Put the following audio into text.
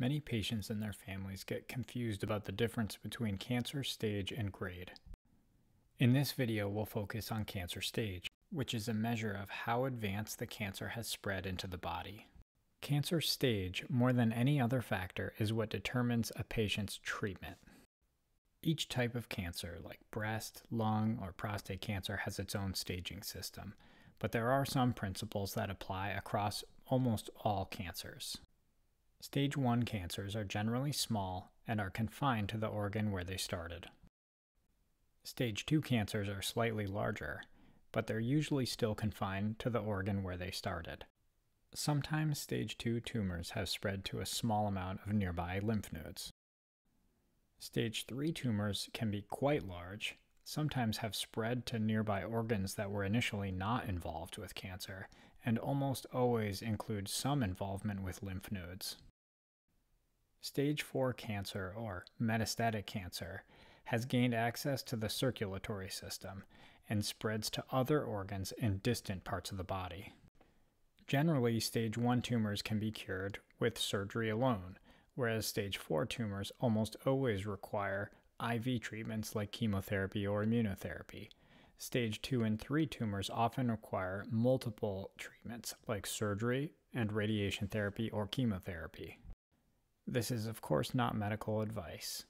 Many patients and their families get confused about the difference between cancer stage and grade. In this video, we'll focus on cancer stage, which is a measure of how advanced the cancer has spread into the body. Cancer stage, more than any other factor, is what determines a patient's treatment. Each type of cancer, like breast, lung, or prostate cancer, has its own staging system, but there are some principles that apply across almost all cancers. Stage 1 cancers are generally small and are confined to the organ where they started. Stage 2 cancers are slightly larger, but they're usually still confined to the organ where they started. Sometimes stage 2 tumors have spread to a small amount of nearby lymph nodes. Stage 3 tumors can be quite large, sometimes have spread to nearby organs that were initially not involved with cancer, and almost always include some involvement with lymph nodes. Stage 4 cancer, or metastatic cancer, has gained access to the circulatory system and spreads to other organs in distant parts of the body. Generally, stage 1 tumors can be cured with surgery alone, whereas stage 4 tumors almost always require IV treatments like chemotherapy or immunotherapy. Stage 2 and 3 tumors often require multiple treatments like surgery and radiation therapy or chemotherapy. This is, of course, not medical advice.